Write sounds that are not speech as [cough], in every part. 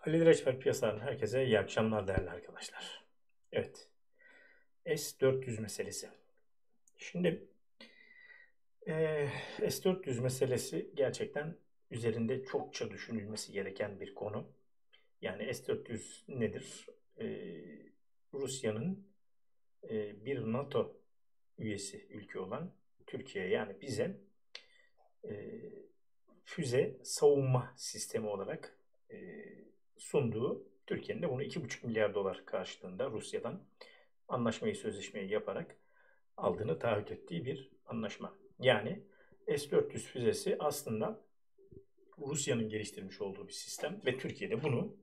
Halil Reçber piyasadan herkese iyi akşamlar değerli arkadaşlar. Evet. S400 meselesi. Şimdi e, S400 meselesi gerçekten üzerinde çokça düşünülmesi gereken bir konu. Yani S400 nedir? E, Rusya'nın e, bir NATO üyesi ülke olan Türkiye yani bize e, füze savunma sistemi olarak e, sunduğu Türkiye'nin de bunu 2,5 milyar dolar karşılığında Rusya'dan anlaşmayı, sözleşmeyi yaparak aldığını taahhüt ettiği bir anlaşma. Yani S-400 füzesi aslında Rusya'nın geliştirmiş olduğu bir sistem ve Türkiye'de bunu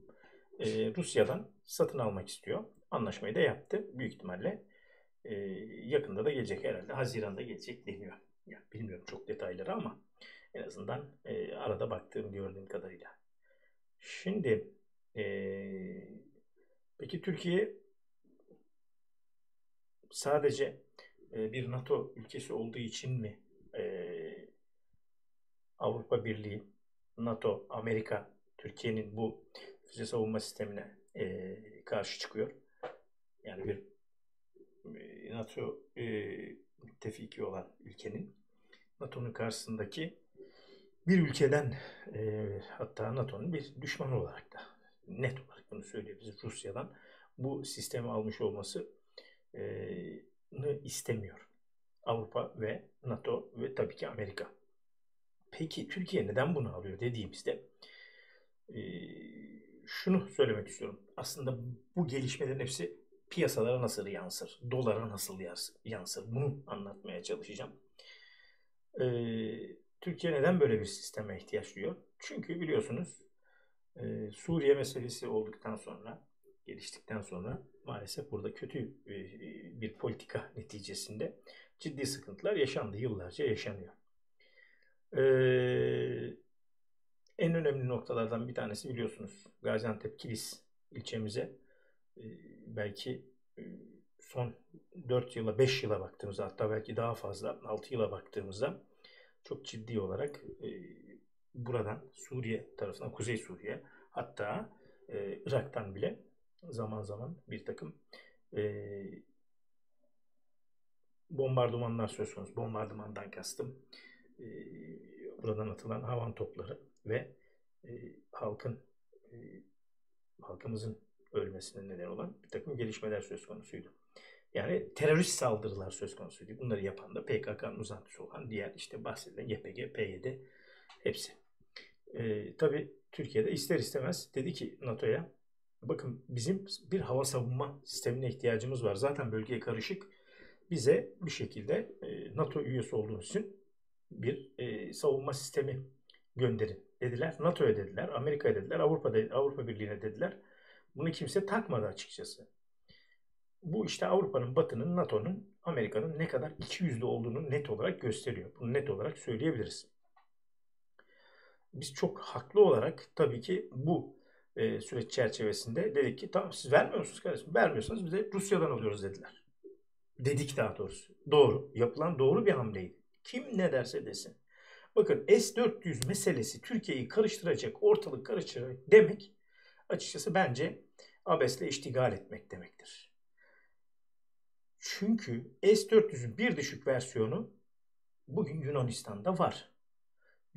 e, Rusya'dan satın almak istiyor. Anlaşmayı da yaptı. Büyük ihtimalle e, yakında da gelecek herhalde. Haziran'da gelecek deniyor. Yani bilmiyorum çok detayları ama en azından e, arada baktığım gördüğüm kadarıyla. Şimdi ee, peki Türkiye sadece e, bir NATO ülkesi olduğu için mi e, Avrupa Birliği, NATO, Amerika Türkiye'nin bu füze savunma sistemine e, karşı çıkıyor? Yani bir e, NATO e, müttefiki olan ülkenin NATO'nun karşısındaki bir ülkeden e, hatta NATO'nun bir düşmanı olarak da net olarak bunu söyleyebiliriz Rusya'dan bu sistemi almış olması e, istemiyor. Avrupa ve NATO ve tabii ki Amerika. Peki Türkiye neden bunu alıyor dediğimizde e, şunu söylemek istiyorum. Aslında bu gelişmelerin hepsi piyasalara nasıl yansır, dolara nasıl yansır bunu anlatmaya çalışacağım. E, Türkiye neden böyle bir sisteme ihtiyaç duyuyor? Çünkü biliyorsunuz ee, Suriye meselesi olduktan sonra, geliştikten sonra maalesef burada kötü e, bir politika [laughs] neticesinde ciddi sıkıntılar yaşandı. Yıllarca yaşanıyor. Ee, en önemli noktalardan bir tanesi biliyorsunuz Gaziantep Kilis ilçemize e, belki e, son 4 yıla 5 yıla baktığımızda hatta belki daha fazla 6 yıla baktığımızda çok ciddi olarak buradan Suriye tarafından Kuzey Suriye hatta e, Irak'tan bile zaman zaman bir takım e, bombardımanlar söz konusu. Bombardımandan kastım e, buradan atılan havan topları ve e, halkın e, halkımızın ölmesine neden olan bir takım gelişmeler söz konusuydu. Yani terörist saldırılar söz konusuydu. Bunları yapan da PKK'nın uzantısı olan diğer işte bahsedilen YPG, PYD hepsi. E, tabii Türkiye'de ister istemez dedi ki NATO'ya bakın bizim bir hava savunma sistemine ihtiyacımız var. Zaten bölgeye karışık. Bize bir şekilde e, NATO üyesi olduğunuz için bir e, savunma sistemi gönderin dediler. NATO'ya dediler, Amerika'ya dediler, Avrupa Avrupa Birliği'ne dediler. Bunu kimse takmadı açıkçası. Bu işte Avrupa'nın, Batı'nın, NATO'nun, Amerika'nın ne kadar iki yüzlü olduğunu net olarak gösteriyor. Bunu net olarak söyleyebiliriz biz çok haklı olarak tabii ki bu e, süreç çerçevesinde dedik ki tamam siz vermiyor musunuz kardeşim? Vermiyorsanız bize Rusya'dan alıyoruz dediler. Dedik daha doğrusu. Doğru. Yapılan doğru bir hamleydi. Kim ne derse desin. Bakın S-400 meselesi Türkiye'yi karıştıracak, ortalık karıştıracak demek açıkçası bence abesle iştigal etmek demektir. Çünkü S-400'ün bir düşük versiyonu bugün Yunanistan'da var.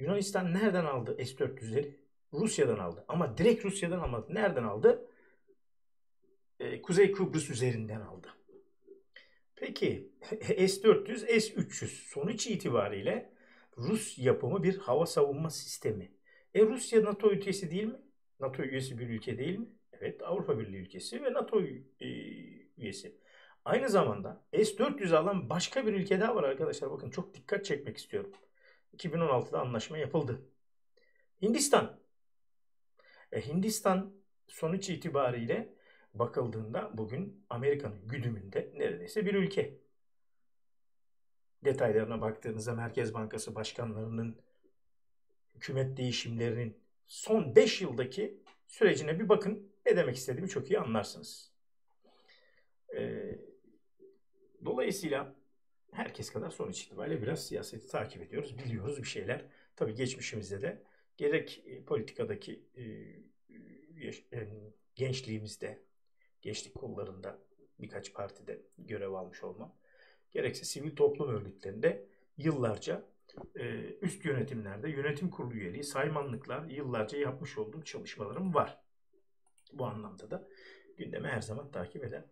Yunanistan nereden aldı S-400'leri? Rusya'dan aldı. Ama direkt Rusya'dan almadı. Nereden aldı? Ee, Kuzey Kıbrıs üzerinden aldı. Peki [laughs] S-400, S-300 sonuç itibariyle Rus yapımı bir hava savunma sistemi. E Rusya NATO ülkesi değil mi? NATO üyesi bir ülke değil mi? Evet Avrupa Birliği ülkesi ve NATO e, üyesi. Aynı zamanda S-400 alan başka bir ülke daha var arkadaşlar. Bakın çok dikkat çekmek istiyorum. 2016'da anlaşma yapıldı. Hindistan. E, Hindistan sonuç itibariyle bakıldığında bugün Amerika'nın güdümünde neredeyse bir ülke. Detaylarına baktığınızda Merkez Bankası başkanlarının hükümet değişimlerinin son 5 yıldaki sürecine bir bakın. Ne demek istediğimi çok iyi anlarsınız. Ee, dolayısıyla herkes kadar sonuç itibariyle biraz siyaseti takip ediyoruz. Biliyoruz bir şeyler. Tabii geçmişimizde de gerek e, politikadaki e, gençliğimizde, gençlik kollarında birkaç partide görev almış olmam, gerekse sivil toplum örgütlerinde yıllarca üst yönetimlerde yönetim kurulu üyeliği, saymanlıklar yıllarca yapmış olduğum çalışmalarım var. Bu anlamda da gündemi her zaman takip eden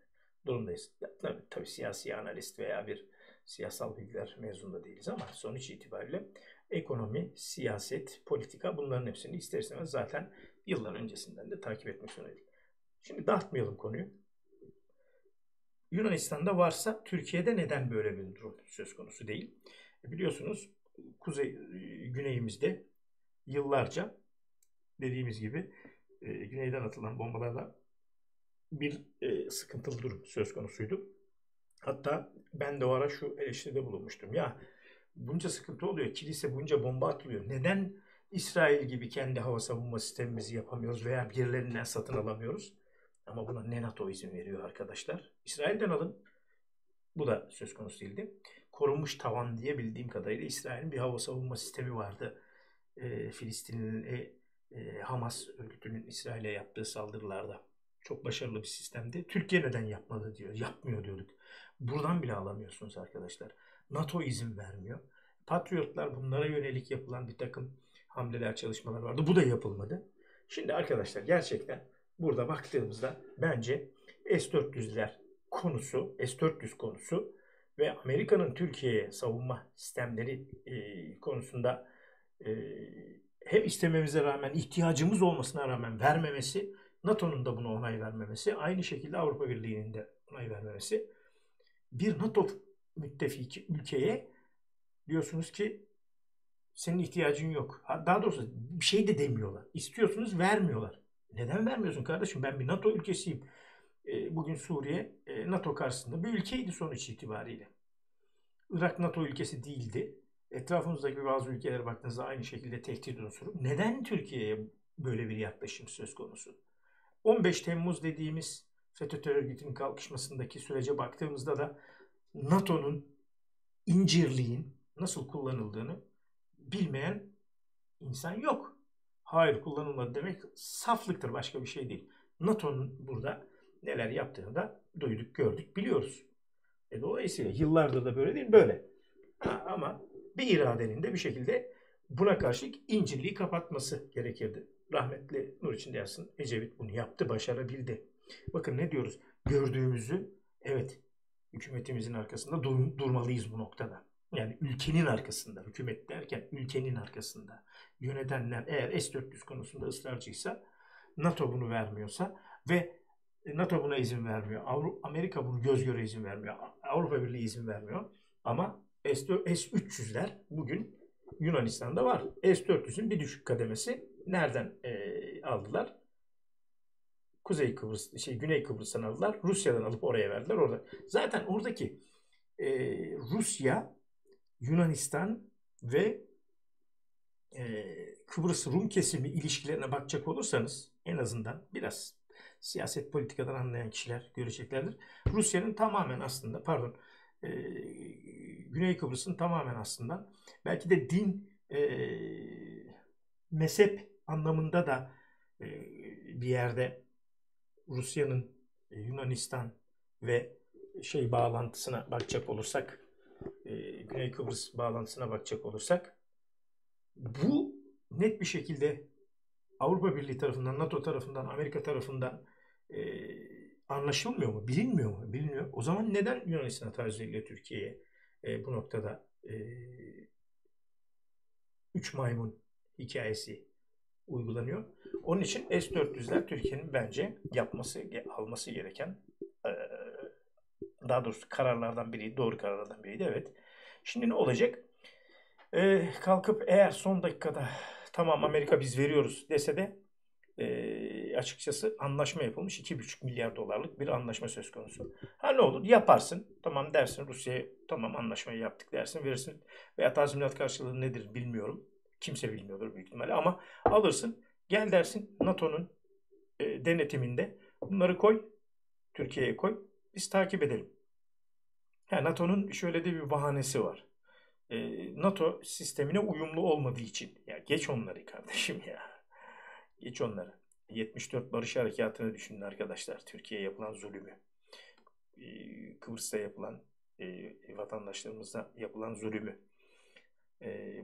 durumdayız. Tabii, tabii siyasi analist veya bir siyasal bilgiler mezunu değiliz ama sonuç itibariyle ekonomi, siyaset, politika bunların hepsini ister istemez zaten yıllar öncesinden de takip etmek zorundayız. Şimdi dağıtmayalım konuyu. Yunanistan'da varsa Türkiye'de neden böyle bir durum söz konusu değil? E, biliyorsunuz kuzey güneyimizde yıllarca dediğimiz gibi e, güneyden atılan bombalarla bir e, sıkıntılı durum söz konusuydu. Hatta ben de o ara şu eleştiride bulunmuştum. Ya bunca sıkıntı oluyor, kilise bunca bomba atılıyor. Neden İsrail gibi kendi hava savunma sistemimizi yapamıyoruz veya birilerinden satın alamıyoruz? Ama buna ne NATO izin veriyor arkadaşlar? İsrail'den alın. Bu da söz konusu değildi. Korunmuş tavan diye bildiğim kadarıyla İsrail'in bir hava savunma sistemi vardı. E, Filistin'in e, e, Hamas örgütünün İsrail'e yaptığı saldırılarda. Çok başarılı bir sistemdi. Türkiye neden yapmadı diyor. Yapmıyor diyorduk. Buradan bile alamıyorsunuz arkadaşlar. NATO izin vermiyor. Patriotlar bunlara yönelik yapılan bir takım hamleler, çalışmalar vardı. Bu da yapılmadı. Şimdi arkadaşlar gerçekten burada baktığımızda bence S-400'ler konusu, S-400 konusu ve Amerika'nın Türkiye'ye savunma sistemleri e, konusunda e, hem istememize rağmen ihtiyacımız olmasına rağmen vermemesi, NATO'nun da buna onay vermemesi, aynı şekilde Avrupa Birliği'nin de onay vermemesi bir NATO müttefiki ülkeye diyorsunuz ki senin ihtiyacın yok. Daha doğrusu bir şey de demiyorlar. İstiyorsunuz vermiyorlar. Neden vermiyorsun kardeşim? Ben bir NATO ülkesiyim. E, bugün Suriye e, NATO karşısında bir ülkeydi sonuç itibariyle. Irak NATO ülkesi değildi. Etrafımızdaki bazı ülkelere baktığınızda aynı şekilde tehdit unsuru. Neden Türkiye'ye böyle bir yaklaşım söz konusu? 15 Temmuz dediğimiz FETÖ örgütünün kalkışmasındaki sürece baktığımızda da NATO'nun incirliğin nasıl kullanıldığını bilmeyen insan yok. Hayır kullanılmadı demek saflıktır başka bir şey değil. NATO'nun burada neler yaptığını da duyduk, gördük, biliyoruz. E dolayısıyla yıllardır da böyle değil, böyle. Ama bir iradenin de bir şekilde buna karşı incirliği kapatması gerekirdi. Rahmetli Nur için dersin Ecevit bunu yaptı, başarabildi. Bakın ne diyoruz? Gördüğümüzü evet hükümetimizin arkasında dur, durmalıyız bu noktada. Yani ülkenin arkasında, hükümet derken ülkenin arkasında. Yönetenler eğer S-400 konusunda ısrarcıysa, NATO bunu vermiyorsa ve NATO buna izin vermiyor. Avrupa, Amerika bunu göz göre izin vermiyor. Avrupa Birliği izin vermiyor. Ama S-300'ler bugün Yunanistan'da var. S-400'ün bir düşük kademesi nereden e, aldılar? Kuzey Kıbrıs, şey Güney Kıbrıs'tan aldılar. Rusya'dan alıp oraya verdiler. Orada. Zaten oradaki e, Rusya, Yunanistan ve e, Kıbrıs Rum kesimi ilişkilerine bakacak olursanız en azından biraz siyaset politikadan anlayan kişiler göreceklerdir. Rusya'nın tamamen aslında pardon e, Güney Kıbrıs'ın tamamen aslında belki de din e, mezhep anlamında da e, bir yerde Rusya'nın e, Yunanistan ve şey bağlantısına bakacak olursak e, Güney Kıbrıs bağlantısına bakacak olursak bu net bir şekilde Avrupa Birliği tarafından, NATO tarafından, Amerika tarafından e, anlaşılmıyor mu? Bilinmiyor mu? Bilinmiyor. O zaman neden Yunanistan'a veriliyor Türkiye'ye e, bu noktada e, üç maymun hikayesi uygulanıyor. Onun için S-400'ler Türkiye'nin bence yapması, alması gereken daha doğrusu kararlardan biri, doğru kararlardan biriydi. Evet. Şimdi ne olacak? Kalkıp eğer son dakikada tamam Amerika biz veriyoruz dese de açıkçası anlaşma yapılmış 2,5 milyar dolarlık bir anlaşma söz konusu. Ha ne olur yaparsın tamam dersin Rusya'ya tamam anlaşmayı yaptık dersin verirsin veya tazminat karşılığı nedir bilmiyorum. Kimse bilmiyordur büyük ihtimalle ama alırsın gel dersin NATO'nun e, denetiminde bunları koy Türkiye'ye koy biz takip edelim. Yani NATO'nun şöyle de bir bahanesi var. E, NATO sistemine uyumlu olmadığı için. Ya geç onları kardeşim ya. Geç onları. 74 Barış Harekatı'nı düşünün arkadaşlar. Türkiye'ye yapılan zulümü. Kıbrıs'ta yapılan vatandaşlarımıza yapılan zulümü.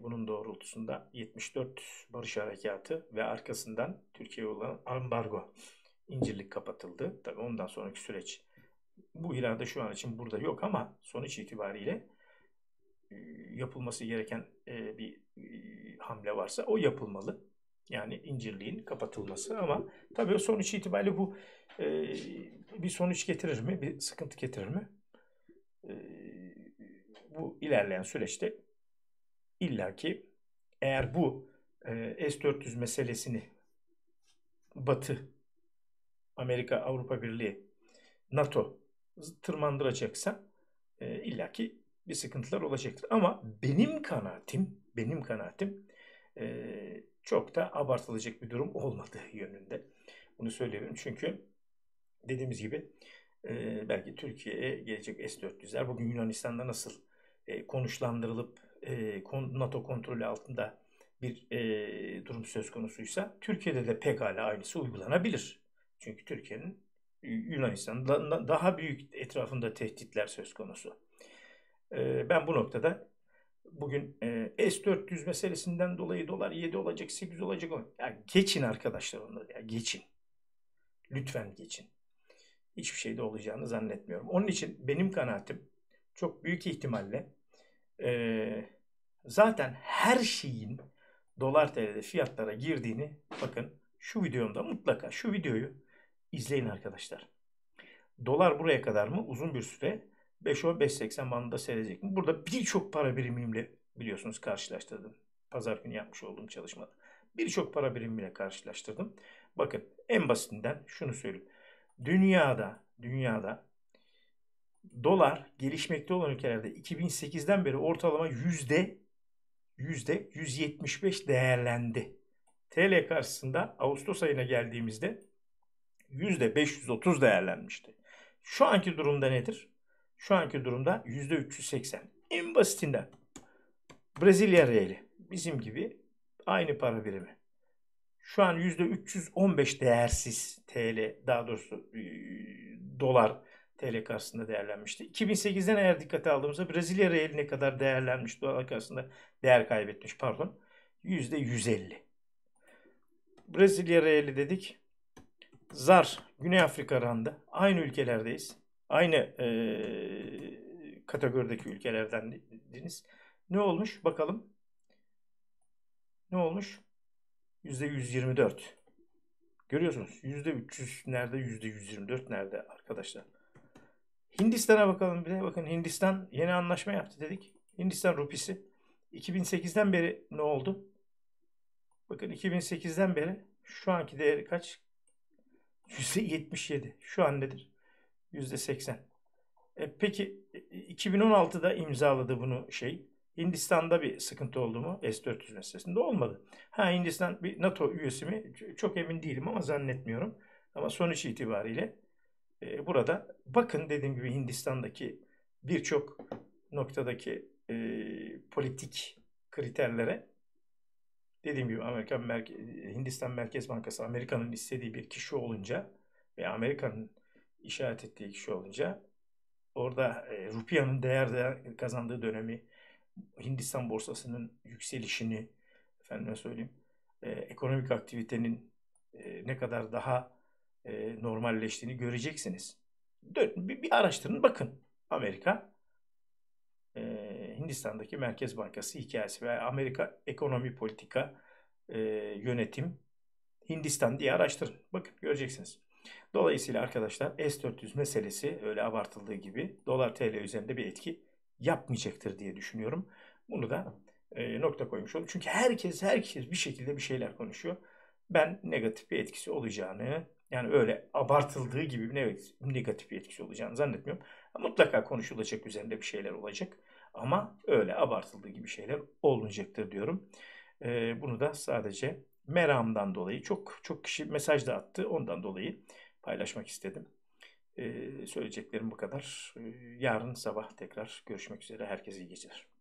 Bunun doğrultusunda 74 Barış Harekatı ve arkasından Türkiye'ye olan ambargo. İncirlik kapatıldı. Tabii ondan sonraki süreç bu irade şu an için burada yok ama sonuç itibariyle yapılması gereken bir hamle varsa o yapılmalı. Yani incirliğin kapatılması ama tabii sonuç itibariyle bu bir sonuç getirir mi? Bir sıkıntı getirir mi? Bu ilerleyen süreçte illaki eğer bu S-400 meselesini Batı, Amerika, Avrupa Birliği, NATO tırmandıracaksa e, illaki bir sıkıntılar olacaktır. Ama benim kanaatim, benim kanaatim e, çok da abartılacak bir durum olmadığı yönünde. Bunu söyleyebilirim çünkü dediğimiz gibi e, belki Türkiye'ye gelecek S-400'ler bugün Yunanistan'da nasıl e, konuşlandırılıp e, NATO kontrolü altında bir e, durum söz konusuysa Türkiye'de de pekala aynısı uygulanabilir. Çünkü Türkiye'nin Yunanistan'da daha büyük etrafında tehditler söz konusu. Ben bu noktada bugün S-400 meselesinden dolayı dolar 7 olacak, 8 olacak. Ya geçin arkadaşlar onları ya geçin. Lütfen geçin. Hiçbir şeyde olacağını zannetmiyorum. Onun için benim kanaatim çok büyük ihtimalle zaten her şeyin dolar TL'de fiyatlara girdiğini bakın şu videomda mutlaka şu videoyu İzleyin arkadaşlar. Dolar buraya kadar mı? Uzun bir süre 5.10-5.80 bandında seyredecek mi? Burada birçok para birimimle biliyorsunuz karşılaştırdım. Pazar günü yapmış olduğum çalışmada. Birçok para birimiyle karşılaştırdım. Bakın en basitinden şunu söyleyeyim. Dünyada, dünyada dolar gelişmekte olan ülkelerde 2008'den beri ortalama yüzde yüzde 175 değerlendi. TL karşısında Ağustos ayına geldiğimizde %530 değerlenmişti. Şu anki durumda nedir? Şu anki durumda %380. En basitinden Brezilya reali bizim gibi aynı para birimi. Şu an %315 değersiz TL daha doğrusu e, dolar TL karşısında değerlenmişti. 2008'den eğer dikkate aldığımızda Brezilya reali ne kadar değerlenmiş dolar karşısında değer kaybetmiş pardon. %150. Brezilya reali dedik. Zar, Güney Afrika randı. Aynı ülkelerdeyiz. Aynı e, kategorideki ülkelerdendiniz. Ne olmuş? Bakalım. Ne olmuş? %124. Görüyorsunuz. %300 nerede? %124 nerede arkadaşlar? Hindistan'a bakalım bir de. Bakın Hindistan yeni anlaşma yaptı dedik. Hindistan rupisi. 2008'den beri ne oldu? Bakın 2008'den beri şu anki değeri kaç? %77. Şu an nedir? %80. E, peki 2016'da e, imzaladı bunu şey. Hindistan'da bir sıkıntı oldu mu? S-400 meselesinde olmadı. Ha Hindistan bir NATO üyesi mi? Çok emin değilim ama zannetmiyorum. Ama sonuç itibariyle e, burada bakın dediğim gibi Hindistan'daki birçok noktadaki e, politik kriterlere. Dediğim gibi Amerika Merke Hindistan Merkez Bankası Amerika'nın istediği bir kişi olunca ve Amerika'nın işaret ettiği kişi olunca orada e, rupiyanın değer kazandığı dönemi Hindistan borsasının yükselişini efendime söyleyeyim e, ekonomik aktivitenin e, ne kadar daha e, normalleştiğini göreceksiniz. Bir, bir araştırın bakın Amerika e, Hindistan'daki Merkez Bankası hikayesi ve Amerika ekonomi politika e, yönetim Hindistan diye araştırın. Bakın göreceksiniz. Dolayısıyla arkadaşlar S-400 meselesi öyle abartıldığı gibi dolar TL üzerinde bir etki yapmayacaktır diye düşünüyorum. Bunu da e, nokta koymuş oldum. Çünkü herkes herkes bir şekilde bir şeyler konuşuyor. Ben negatif bir etkisi olacağını yani öyle abartıldığı gibi bir negatif bir etkisi olacağını zannetmiyorum. Mutlaka konuşulacak üzerinde bir şeyler olacak. Ama öyle abartıldığı gibi şeyler olmayacaktır diyorum. E, bunu da sadece meramdan dolayı çok çok kişi mesaj da attı. Ondan dolayı paylaşmak istedim. E, söyleyeceklerim bu kadar. E, yarın sabah tekrar görüşmek üzere. Herkese iyi geceler.